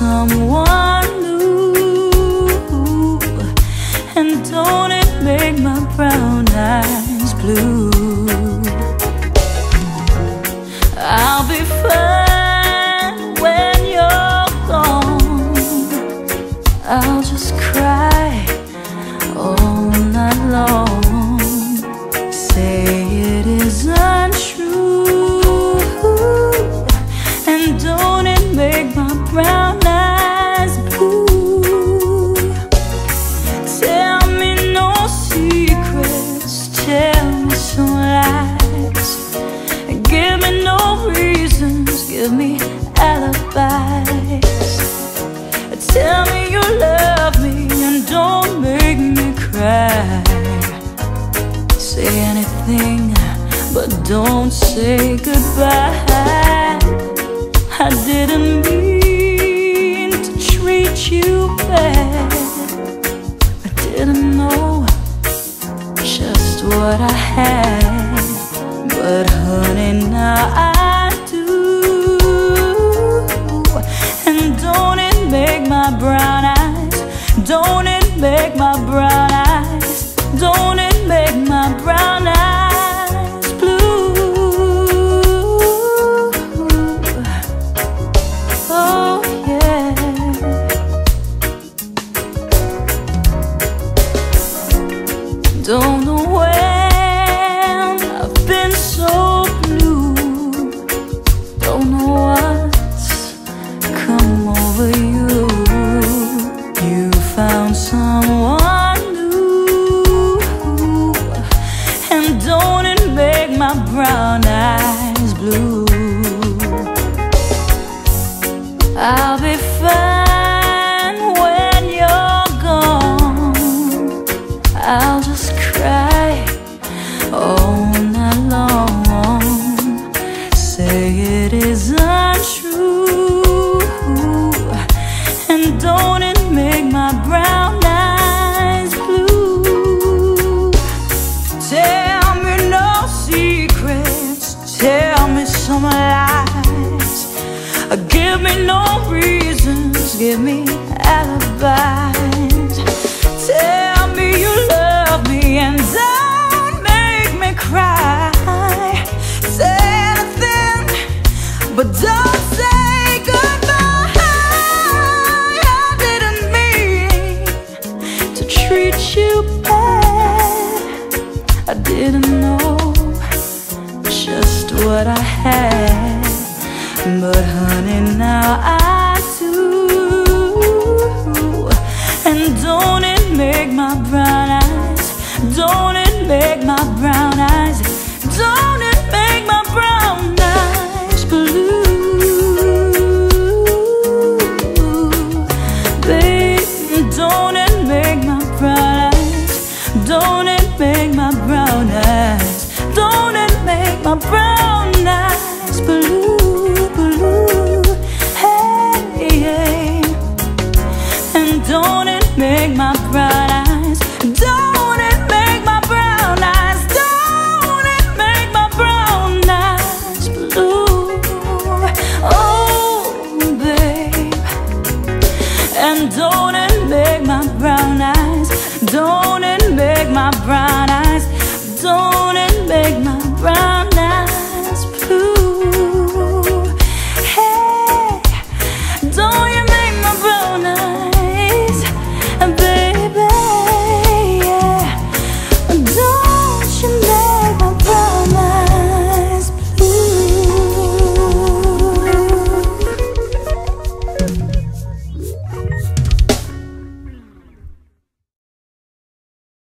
someone new, and don't it make my brown eyes blue? I'll be fine when you're gone. I'll just cry all night long. Say it isn't true, and don't it make my brown don't say goodbye. I didn't mean to treat you bad. I didn't know just what I had. But honey, now I do. And don't it make my brown eyes? Don't it make my brown found someone new, and don't it make my brown eyes blue? I'll be fine when you're gone. I'll just cry all night long. Say it isn't Give me no reasons, give me alibis. Tell me you love me and don't make me cry. Say anything, but don't my brown And don't it make my brown eyes? Don't it make my brown eyes?